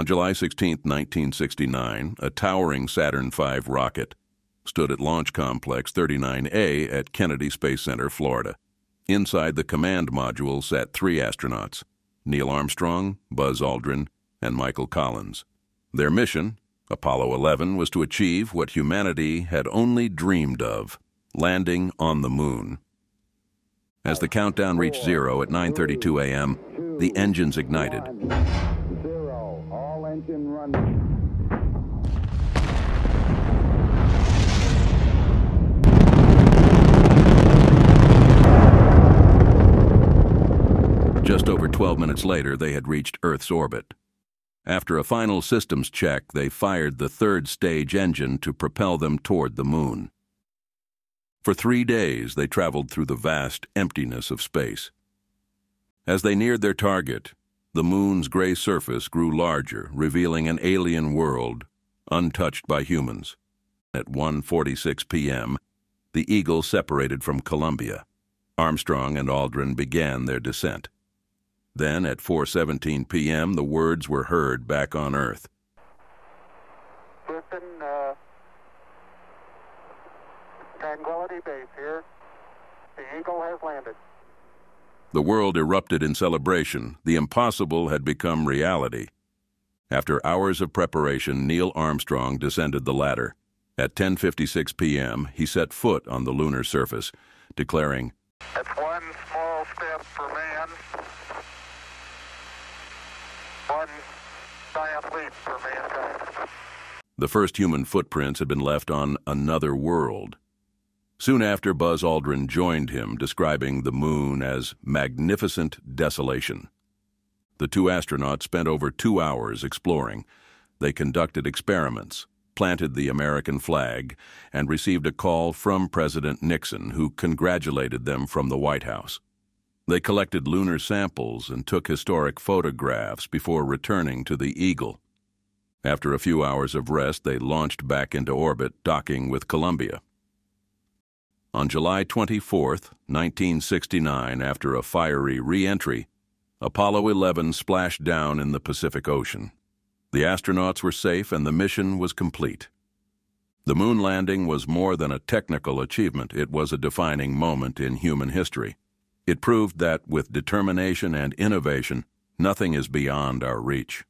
On July 16, 1969, a towering Saturn V rocket stood at Launch Complex 39A at Kennedy Space Center, Florida. Inside the command module sat three astronauts Neil Armstrong, Buzz Aldrin, and Michael Collins. Their mission, Apollo 11, was to achieve what humanity had only dreamed of landing on the moon. As the countdown reached zero at 9.32 a.m., the engines ignited. Engine running. Just over 12 minutes later, they had reached Earth's orbit. After a final systems check, they fired the third stage engine to propel them toward the moon. For three days, they traveled through the vast emptiness of space. As they neared their target, the moon's gray surface grew larger, revealing an alien world untouched by humans. At 1:46 p.m., the Eagle separated from Columbia. Armstrong and Aldrin began their descent. Then at 4:17 p.m., the words were heard back on Earth. Houston, uh, Tranquility Base here. The Eagle has landed. The world erupted in celebration. The impossible had become reality. After hours of preparation, Neil Armstrong descended the ladder. At 10:56 p.m., he set foot on the lunar surface, declaring, That's one small step for man, one giant leap for mankind. The first human footprints had been left on another world. Soon after, Buzz Aldrin joined him, describing the moon as magnificent desolation. The two astronauts spent over two hours exploring. They conducted experiments, planted the American flag, and received a call from President Nixon, who congratulated them from the White House. They collected lunar samples and took historic photographs before returning to the Eagle. After a few hours of rest, they launched back into orbit, docking with Columbia. On July 24, 1969, after a fiery re-entry, Apollo 11 splashed down in the Pacific Ocean. The astronauts were safe and the mission was complete. The moon landing was more than a technical achievement, it was a defining moment in human history. It proved that with determination and innovation, nothing is beyond our reach.